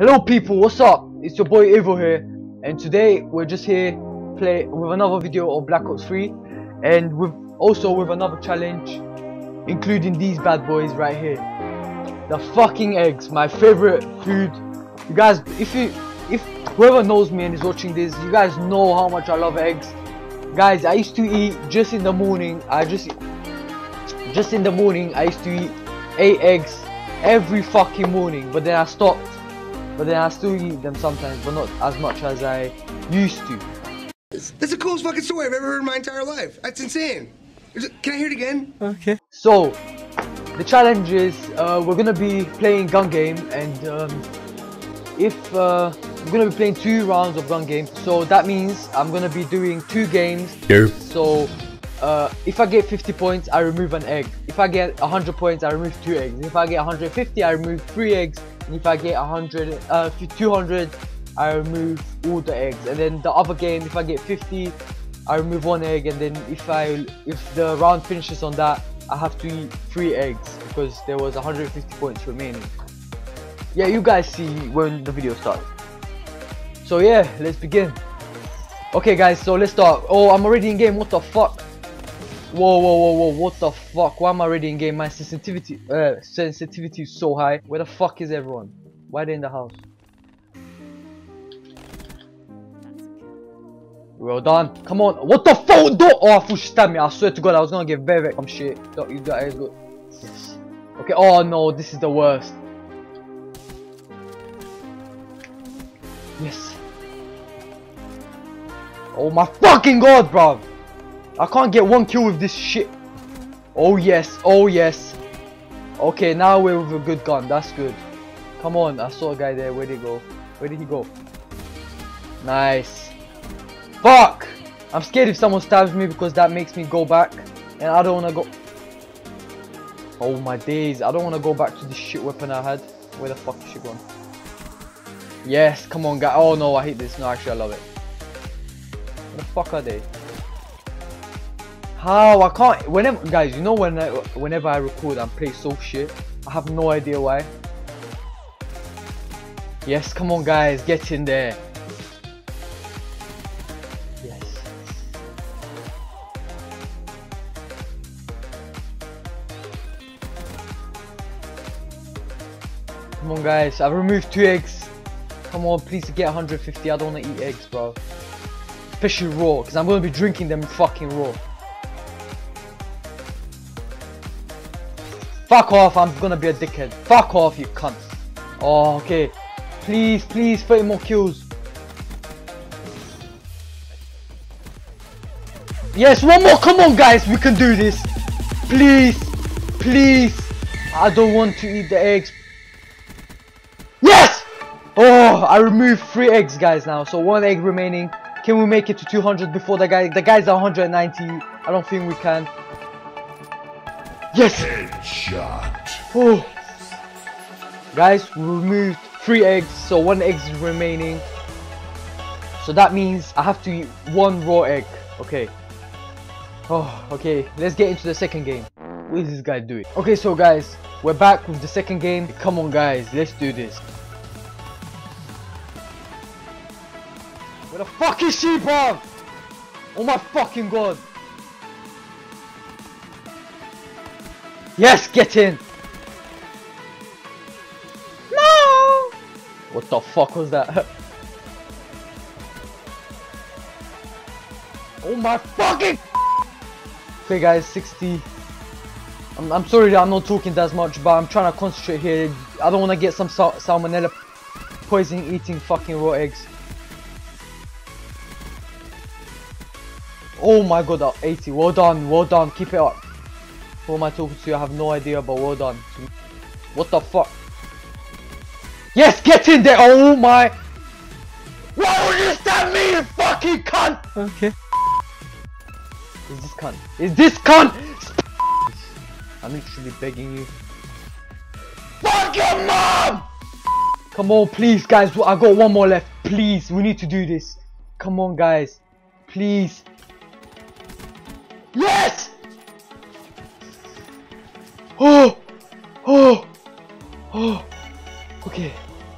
Hello people, what's up? It's your boy IVO here and today we're just here play with another video of Black Ops 3 and with also with another challenge including these bad boys right here. The fucking eggs, my favorite food. You guys if you if whoever knows me and is watching this, you guys know how much I love eggs. Guys, I used to eat just in the morning, I just just in the morning I used to eat 8 eggs every fucking morning but then I stopped but then I still eat them sometimes, but not as much as I used to. That's the coolest fucking story I've ever heard in my entire life. That's insane. Can I hear it again? Okay. So, the challenge is uh, we're gonna be playing gun game, and um, if uh, we're gonna be playing two rounds of gun game, so that means I'm gonna be doing two games. Here. So, uh, if I get 50 points, I remove an egg. If I get 100 points, I remove two eggs. If I get 150, I remove three eggs and if I get 100, uh, 200, I remove all the eggs. And then the other game, if I get 50, I remove one egg. And then if I, if the round finishes on that, I have to eat three eggs because there was 150 points remaining. Yeah, you guys see when the video starts. So yeah, let's begin. Okay guys, so let's start. Oh, I'm already in game, what the fuck? Whoa, whoa, whoa, whoa, what the fuck? Why am I already in game? My sensitivity, uh, sensitivity is so high. Where the fuck is everyone? Why are they in the house? Well done. Come on. What the fuck? Don't. Oh, I she stabbed me. I swear to God, I was gonna get very some shit. Don't you guys good? Okay. Oh no, this is the worst. Yes. Oh my fucking God, bro. I can't get one kill with this shit. Oh yes, oh yes. Okay, now we're with a good gun. That's good. Come on, I saw a guy there. Where did he go? Where did he go? Nice. Fuck! I'm scared if someone stabs me because that makes me go back. And I don't want to go... Oh my days. I don't want to go back to the shit weapon I had. Where the fuck is she gone? Yes, come on guy. Oh no, I hate this. No, actually I love it. Where the fuck are they? How? I can't whenever guys you know when I, whenever I record and play so shit I have no idea why. Yes come on guys get in there. Yes. Come on guys I've removed two eggs. Come on please get 150 I don't want to eat eggs bro. Especially raw because I'm going to be drinking them fucking raw Fuck off, I'm gonna be a dickhead. Fuck off, you cunt. Oh, okay. Please, please, 30 more kills. Yes, one more. Come on, guys. We can do this. Please, please. I don't want to eat the eggs. Yes! Oh, I removed three eggs, guys, now. So one egg remaining. Can we make it to 200 before the guy? The guy's 190. I don't think we can. Yes! Headshot. Oh. Guys, we removed three eggs, so one egg is remaining. So that means I have to eat one raw egg. Okay. Oh, okay. Let's get into the second game. What is this guy doing? Okay, so guys, we're back with the second game. Come on, guys. Let's do this. Where the fuck is she, bro? Oh my fucking god. Yes, get in! No! What the fuck was that? oh my fucking Okay guys, 60 I'm, I'm sorry I'm not talking that much but I'm trying to concentrate here I don't want to get some sal salmonella poison eating fucking raw eggs Oh my god, uh, 80, well done, well done, keep it up who am I talking to? I have no idea, but well done. What the fuck? Yes, get in there! Oh my! Why would you stab me, you fucking cunt? Okay. Is this cunt? Is this cunt? I'm literally begging you. Fuck your mom! Come on, please, guys. I got one more left. Please, we need to do this. Come on, guys. Please. Yes! Oh! Oh! Oh! Okay.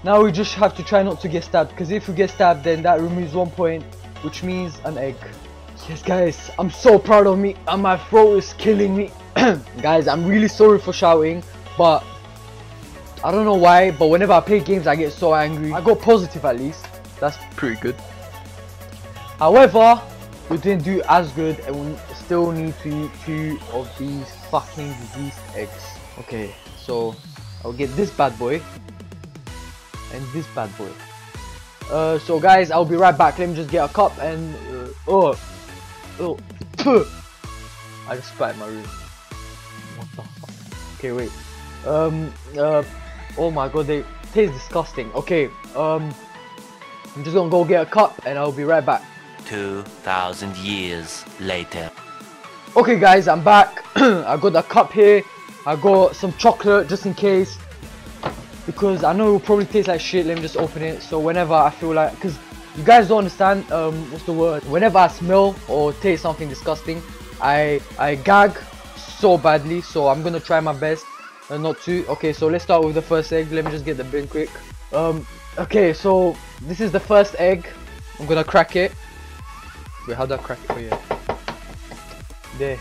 Now we just have to try not to get stabbed because if we get stabbed then that removes one point which means an egg. Yes guys, I'm so proud of me and my throat is killing me. guys, I'm really sorry for shouting but I don't know why but whenever I play games I get so angry. I got positive at least. That's pretty good. However, we didn't do as good and we still need to eat two of these fucking diseased eggs. Okay, so I'll get this bad boy and this bad boy. Uh, so guys, I'll be right back. Let me just get a cup and uh, oh, oh. I just spat in my room. What the fuck? Okay, wait. Um, uh, oh my god, they taste disgusting. Okay, um, I'm just gonna go get a cup and I'll be right back. 2,000 years later. Okay guys, I'm back. I got a cup here. I got some chocolate just in case because I know it will probably taste like shit. Let me just open it. So whenever I feel like, because you guys don't understand, um, what's the word? Whenever I smell or taste something disgusting, I I gag so badly. So I'm gonna try my best uh, not to. Okay, so let's start with the first egg. Let me just get the bin quick. Um, okay, so this is the first egg. I'm gonna crack it. Wait, how do I crack it for you? There.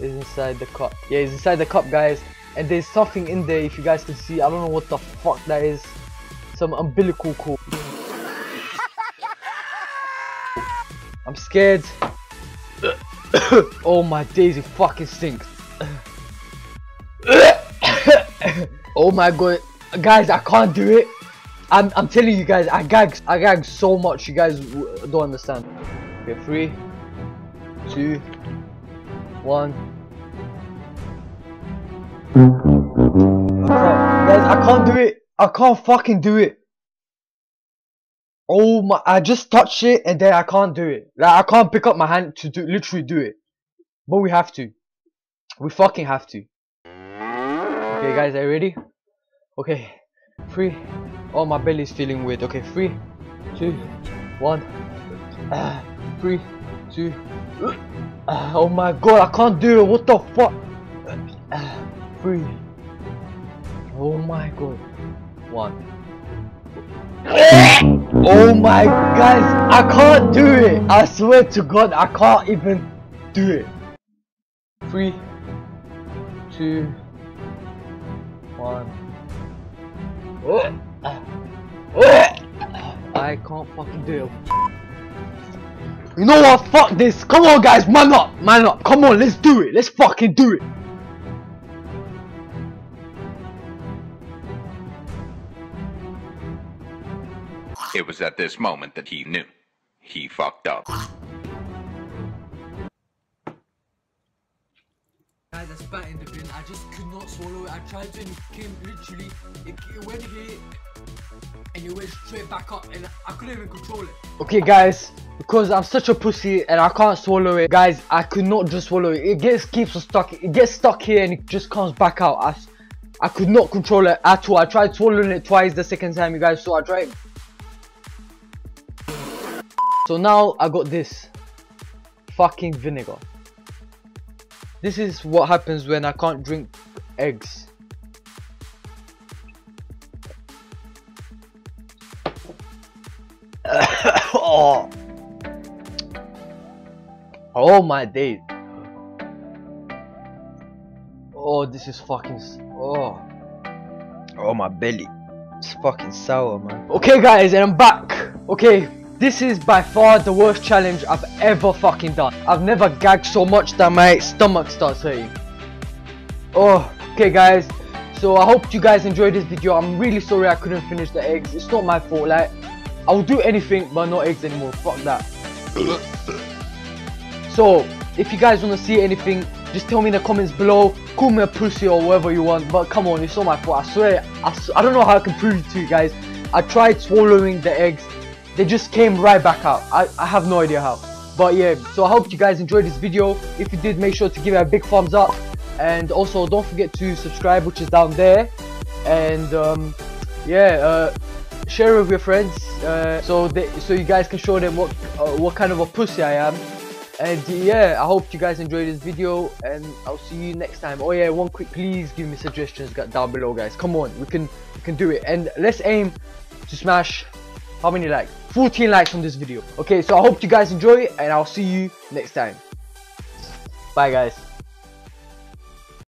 It's inside the cup. Yeah, it's inside the cup, guys. And there's something in there if you guys can see. I don't know what the fuck that is. Some umbilical cord. I'm scared. Oh my days it fucking stinks. Oh my god. Guys I can't do it I'm, I'm telling you guys I gag I gag so much you guys don't understand okay three two one Guys, I can't do it. I can't fucking do it. Oh my, I just touched it and then I can't do it. Like, I can't pick up my hand to do, literally do it. But we have to. We fucking have to. Okay guys, are you ready? Okay, three. Oh, my belly's feeling weird. Okay, three, two, one. Uh, three, two. Uh, oh my god, I can't do it. What the fuck? Uh, three. Oh my god. One. oh my guys, I can't do it. I swear to God, I can't even do it. Three, two, one. I can't fucking do it. You know what? Fuck this. Come on, guys. Man up. Man up. Come on. Let's do it. Let's fucking do it. It was at this moment that he knew. He fucked up. I spat in the bin. I just could not swallow it. I tried to and it came literally, it, it went here and it went straight back up and I couldn't even control it. Okay guys, because I'm such a pussy and I can't swallow it. Guys, I could not just swallow it. It gets keeps stuck. It gets stuck here and it just comes back out. I, I could not control it at all. I tried swallowing it twice the second time you guys saw. I tried so now I got this. Fucking vinegar. This is what happens when I can't drink eggs. oh. oh my days. Oh, this is fucking. Oh. Oh, my belly. It's fucking sour, man. Okay, guys, and I'm back. Okay, this is by far the worst challenge I've ever fucking done. I've never gagged so much that my stomach starts hurting. Oh, okay guys. So I hope you guys enjoyed this video. I'm really sorry I couldn't finish the eggs. It's not my fault. Like, I will do anything but not eggs anymore. Fuck that. so, if you guys want to see anything, just tell me in the comments below. Call me a pussy or whatever you want. But come on, it's not my fault. I swear. I, I don't know how I can prove it to you guys. I tried swallowing the eggs they just came right back out. I, I have no idea how. But yeah, so I hope you guys enjoyed this video. If you did, make sure to give it a big thumbs up. And also, don't forget to subscribe, which is down there. And um, yeah, uh, share it with your friends. Uh, so they, so you guys can show them what uh, what kind of a pussy I am. And yeah, I hope you guys enjoyed this video. And I'll see you next time. Oh yeah, one quick, please give me suggestions down below, guys. Come on, we can we can do it. And let's aim to smash how many likes? 14 likes on this video. Okay, so I hope you guys enjoy and I'll see you next time. Bye guys.